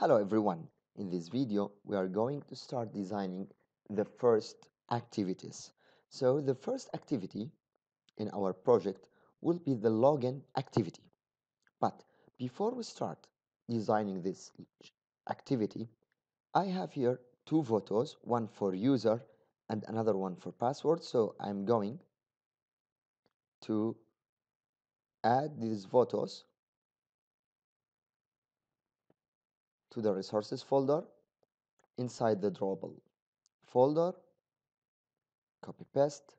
Hello everyone. In this video, we are going to start designing the first activities. So the first activity in our project will be the login activity. But before we start designing this activity, I have here two photos, one for user and another one for password. So I'm going to add these photos to the resources folder inside the drawable folder. Copy paste.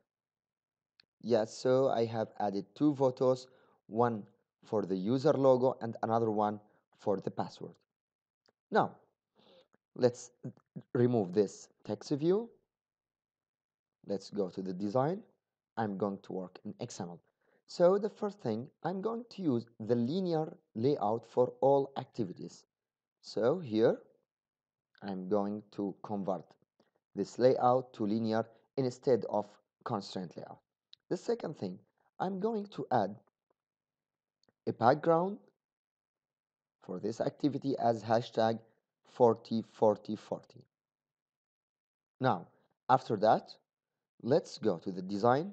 Yes so I have added two photos one for the user logo and another one for the password. Now let's remove this text view. Let's go to the design. I'm going to work in XML so the first thing I'm going to use the linear layout for all activities so here I'm going to convert this layout to linear instead of constraint layout. The second thing, I'm going to add a background for this activity as hashtag 404040. Now, after that, let's go to the design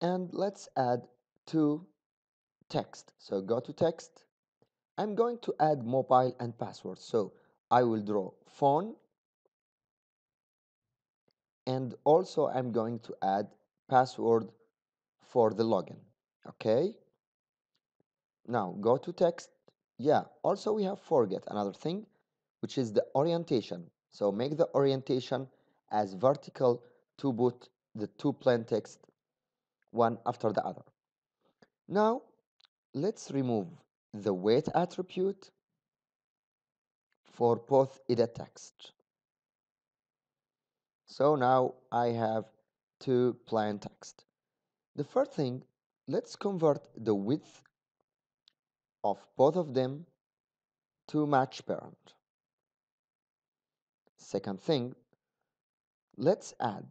and let's add two text. So go to text I'm going to add mobile and password. So I will draw phone and also I'm going to add password for the login. Okay. Now go to text. Yeah. Also we have forget another thing, which is the orientation. So make the orientation as vertical to put the two plain text one after the other. Now let's remove the weight attribute for both edit text. So now I have two plain text. The first thing, let's convert the width of both of them to match parent. Second thing, let's add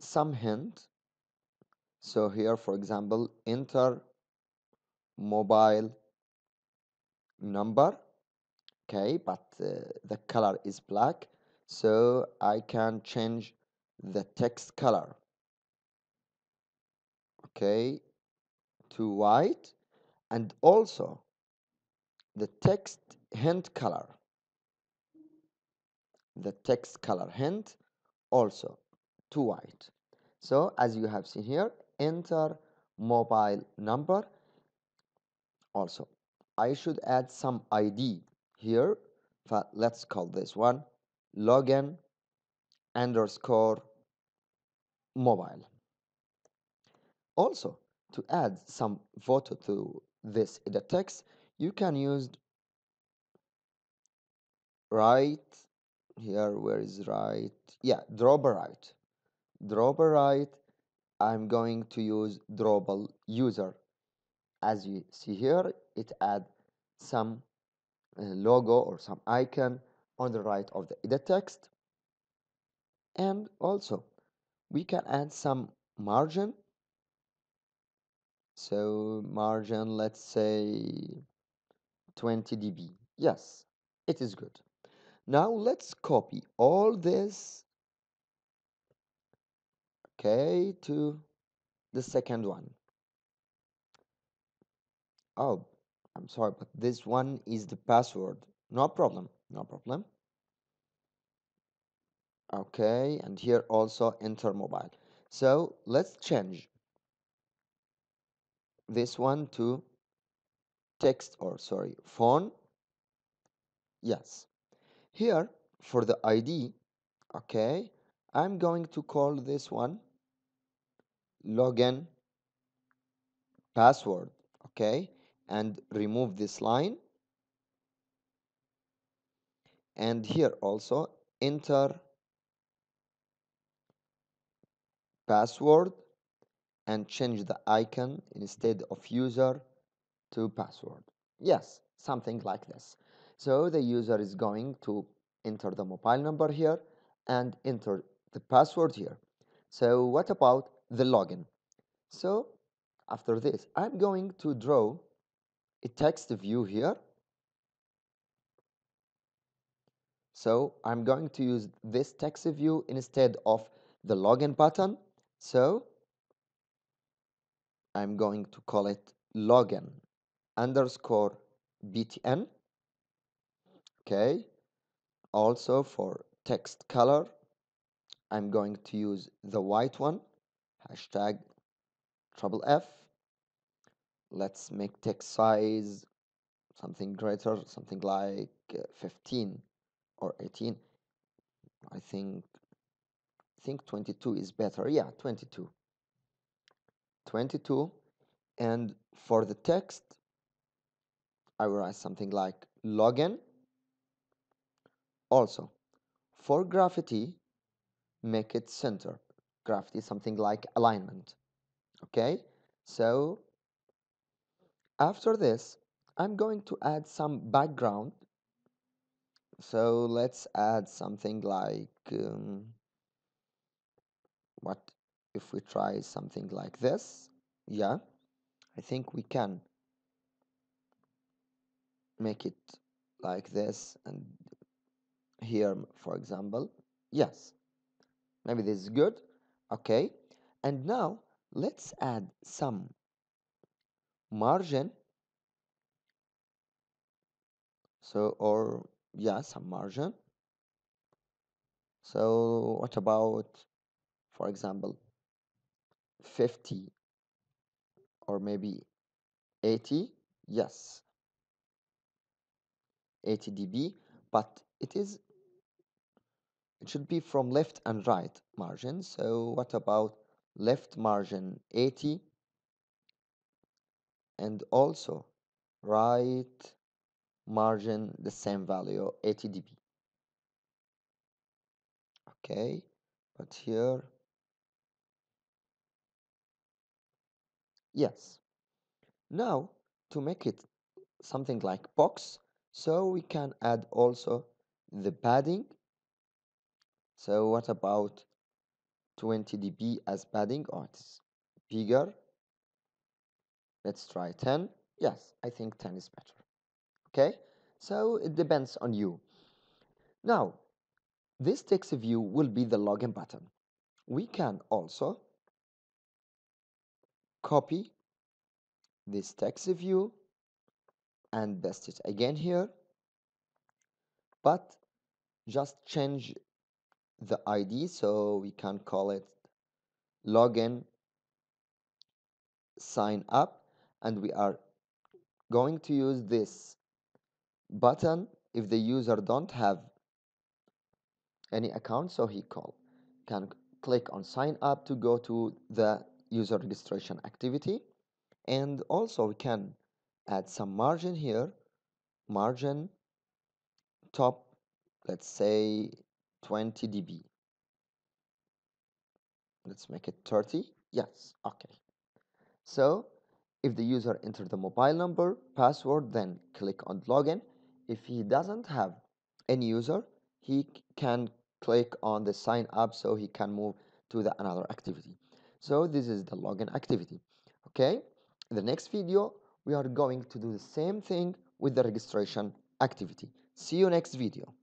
some hint. So here, for example, enter mobile number. Okay but uh, the color is black so I can change the text color. Okay to white and also the text hint color. The text color hint also to white. So as you have seen here enter mobile number also. I should add some ID here let's call this one login underscore mobile. Also to add some photo to this edit text you can use right here where is right? Yeah drawable right. Drawable right I'm going to use drawable user as you see here it add some uh, logo or some icon on the right of the edit text. And also we can add some margin. So margin let's say 20 dp. Yes it is good. Now let's copy all this okay to the second one oh I'm sorry but this one is the password. No problem no problem. Okay and here also enter mobile. So let's change this one to text or sorry phone. Yes. Here for the ID okay I'm going to call this one login password okay and remove this line. And here also enter password and change the icon instead of user to password. Yes something like this. So the user is going to enter the mobile number here and enter the password here. So what about the login? So after this I'm going to draw a text view here. So I'm going to use this text view instead of the login button. So I'm going to call it login underscore btn okay. Also for text color I'm going to use the white one hashtag trouble F let's make text size something greater something like uh, 15 or 18 I think I think 22 is better. Yeah 22 22 and for the text I will write something like login. Also for gravity make it center. Gravity something like alignment. Okay? So after this I'm going to add some background. So let's add something like um, what if we try something like this? Yeah I think we can. Make it like this and here for example. Yes. Maybe this is good. Okay. And now let's add some margin. So or yeah some margin. So what about for example 50 or maybe 80 yes. 80 dp but it is it should be from left and right margin. So what about left margin? 80 and also right margin the same value 80 dp okay but here yes. Now to make it something like box so we can add also the padding. So what about 20 dp as padding? Oh it's bigger let's try 10 yes I think 10 is better. Okay? So it depends on you. Now this text view will be the login button. We can also copy this text view and paste it again here. But just change the ID so we can call it login sign up and we are going to use this button if the user don't have any account so he call can click on sign up to go to the user registration activity. And also we can add some margin here. Margin top let's say 20 dp. Let's make it 30 yes okay. So if the user enter the mobile number password then click on login. If he doesn't have any user he can click on the sign up so he can move to the another activity. So this is the login activity okay? In the next video we are going to do the same thing with the registration activity. See you next video